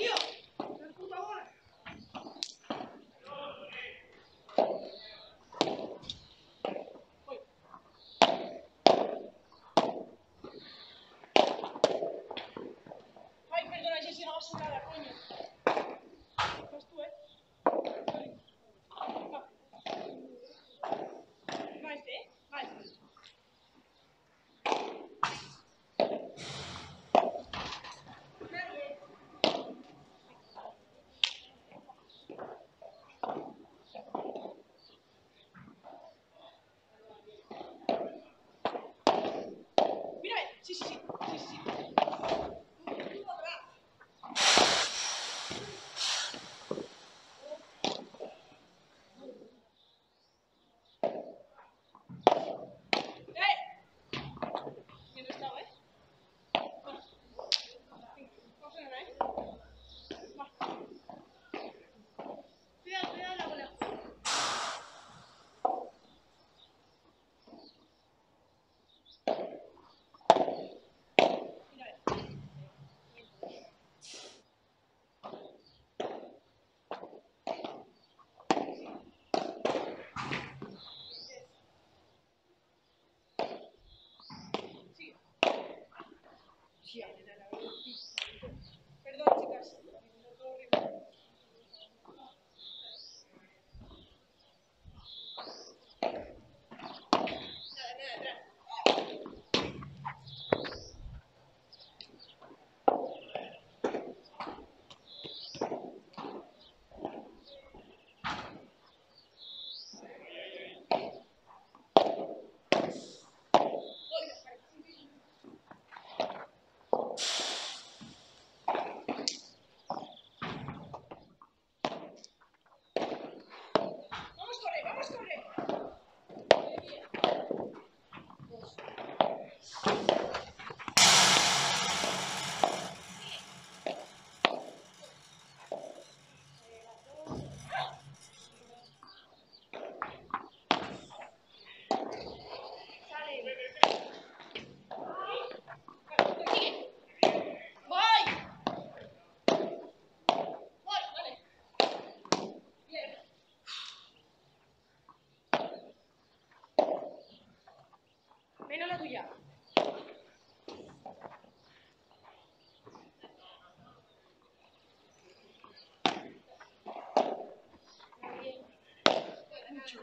you. assistir. Yeah. Muy bien. Mucho.